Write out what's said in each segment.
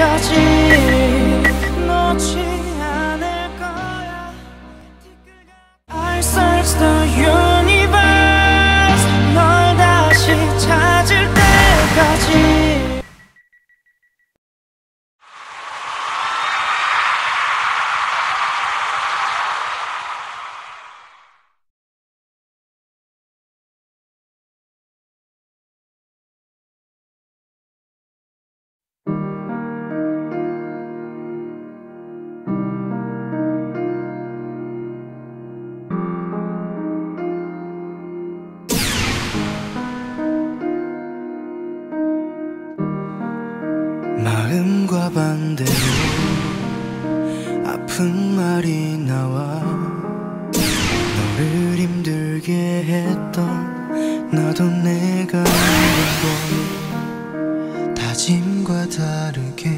때까지. 놓지 마음과 반대로 아픈 말이 나와 너를 힘들게 했던 나도 내가 걸 다짐과 다르게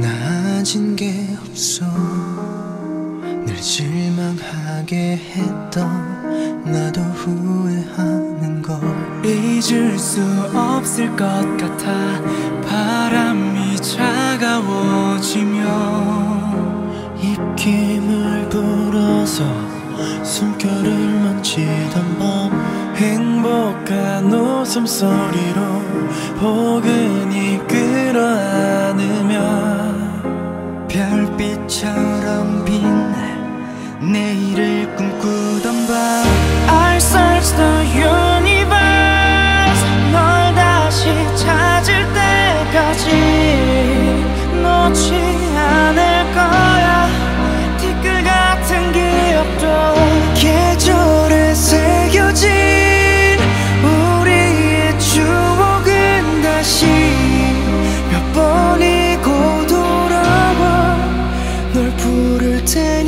나아진 게 없어. 늘 실망하게 했던 나도 잊을 수 없을 것 같아. 바람이 차가워지며 입김을 불어서 숨결을 만지던 밤 행복한 웃음소리로 포근히 끌어안으며 별빛처럼 빛날 내일을 꿈꾸던 밤 older than.